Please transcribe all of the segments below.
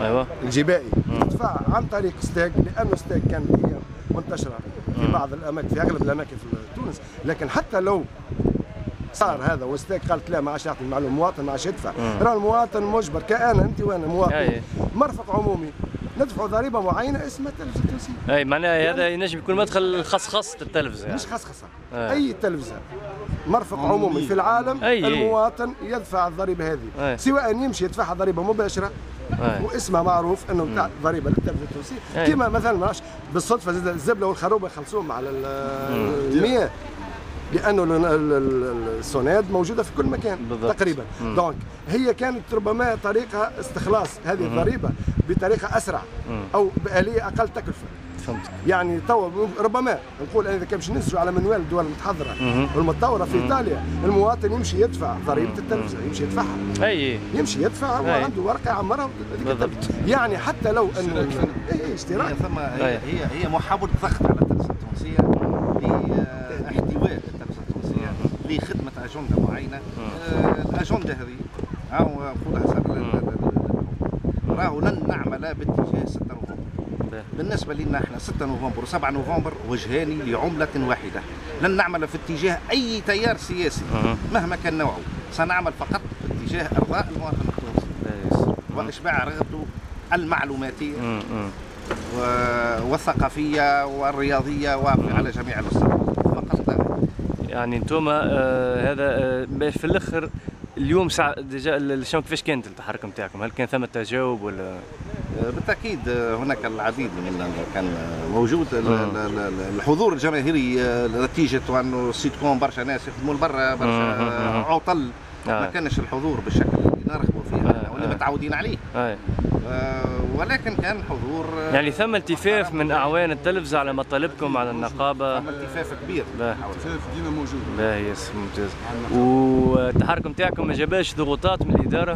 أيوه. الجبائي. تدفع عن طريق STEG لأنه STEG كانت هي منتشرة في بعض الأماكن في أغلب الأماكن في تونس. لكن حتى لو صار هذا و STEG قالت لا ما عادش نعطي المعلومة المواطن ما عادش يدفع. راه المواطن مجبر كأنا أنت وأنا مواطن. مرفق عمومي. ندفعوا ضريبة معينة اسمها التلفزه التونسيه أي معناها هذا ينجم يكون مدخل خصخصة التلفزة يعني. مش خصخصة آه. أي تلفزة مرفق عمومي في العالم أي. المواطن يدفع الضريبة أي. هذه سواء يمشي يدفعها ضريبة مباشرة أي. واسمها معروف إنه بتاع ضريبة للتلفزة التونسيه أي. كما مثلا بالصدفة زاد الزبلة والخروبة يخلصوهم على ال- المياه لأنه ال- ال- ال- السوناد موجودة في كل مكان بالضبط. تقريبا. دونك هي كانت ربما طريقة استخلاص هذه الضريبه بطريقة أسرع أو بآلية أقل تكلفة. فهمت. يعني توا ربما نقول أنا إذا كان باش ننسجوا على منوال الدول المتحضرة والمتطوره في إيطاليا المواطن يمشي يدفع ضريبة التلفزه يمشي يدفعها. أي. يمشي يدفع هو أي. ورقة يعمرها بالضبط. يعني حتى لو إنه اي اشتراك. ثم أي. هي هي, هي محاولة ضغط على التلفزة التونسية لاحتواء التلفزة لخدمة أجندة معينة آه، الأجندة هذه أو نقولها راهو لن نعمل باتجاه 6 نوفمبر باهي. بالنسبة لنا إحنا 6 نوفمبر و7 نوفمبر وجهان لعملة واحدة لن نعمل في اتجاه أي تيار سياسي مهم. مهما كان نوعه سنعمل فقط باتجاه إرضاء المواطن التونسي باهي. وإشباع رغبته المعلوماتية مم، مم. و- والثقافية والرياضية وفي على جميع غير. يعني أنتم آه هذا آه في الأخر اليوم ساعة déjà ال- شنو كيفاش كانت التحرك نتاعكم؟ هل كان ثم تجاوب ولا آه، بالتأكيد آه، هناك العديد من كان موجود ال- الحضور الجماهيري آه، نتيجة أنه السيتكوم برشا ناس يخدموا لبرا برشا. عطل ما آه. كانش الحضور بالشكل اللي نرغبوا فيه آه، واللي آه. متعودين عليه آه. آه، ولكن كان حضور آه، يعني ثم التفاف من أعوان التلفزة على مطالبكم على النقابة ثم التفاف كبير. التفاف ديما موجود باهي يس ممتاز والتحرك نتاعكم ما جاباش ضغوطات من الإدارة؟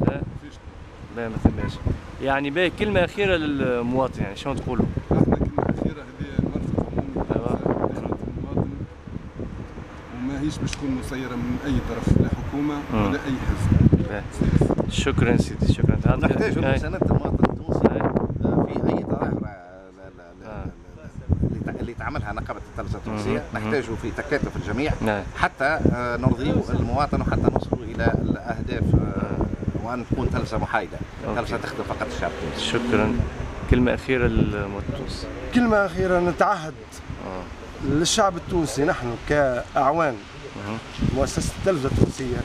لا فيش باهي ما ثماش يعني باهي كلمة أخيرة للمواطن يعني شنو تقولوا؟ إحنا كلمة أخيرة هذه المرفق عمومي أيوة. المواطن وما هيش باش تكون مسيرة من أي طرف لا حكومة مم. ولا أي حزب. شكرا سيدي شكرا نحتاج هذا- مساندة المواطن التونسي. آه، في أي ظاهرة لا- لا- لا- آه. اللي تع- اللي تعملها نقابة التلفزة التونسية مهم. نحتاج في تكاتف الجميع نعم. حتى آه، نرضي المواطن وحتى نوصلوا إلى الأهداف آه، وأن تكون تلفزة محايدة Okay. تلفزة تخدم فقط الشعب التونسي شكرا كلمه اخيره للمواطن التونسي كلمه اخيره نتعهد آه. للشعب التونسي نحن كاعوان. مؤسسه التلفزه التونسيه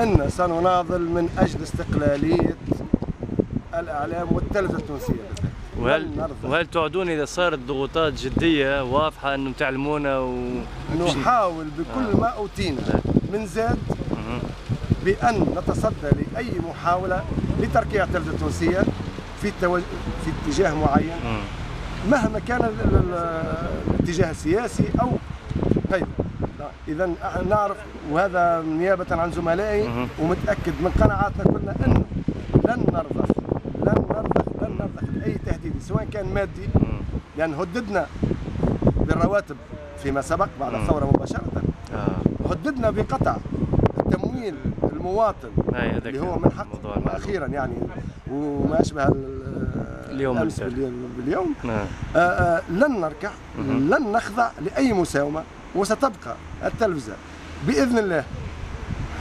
أن سنناضل من أجل استقلالية الإعلام والتلفزة التونسية بالذات وهل. وهل تعدون إذا صارت ضغوطات جدية واضحة انه تعلمونا و نحاول بكل ما أوتينا من زاد. بأن نتصدى لأي محاولة لتركيع التلفزة التونسية في التوج... في اتجاه معين. مهما كان ال... ال... ال- الاتجاه السياسي أو غيره اذا نعرف وهذا نيابة عن زملائي. ومتأكد من قناعاتنا كلنا أنه لن نرضخ لن نرضخ لن نرضخ لاي تهديد سواء كان مادي. لأن هددنا بالرواتب فيما سبق بعد. الثورة مباشرة آه هددنا بقطع تمويل المواطن اللي هو من حق موضوع المعلوم. أخيرا يعني وما أشبه ال- اليوم الأمس بالفعل. باليوم- باليوم آه. آه، آه، لن نركع. لن نخضع لأي مساومة وستبقى التلفزة بإذن الله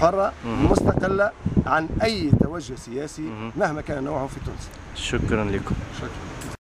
حرة مهم. مستقلة عن أي توجه سياسي مهم. مهما كان نوعه في تونس شكرا لكم شكرا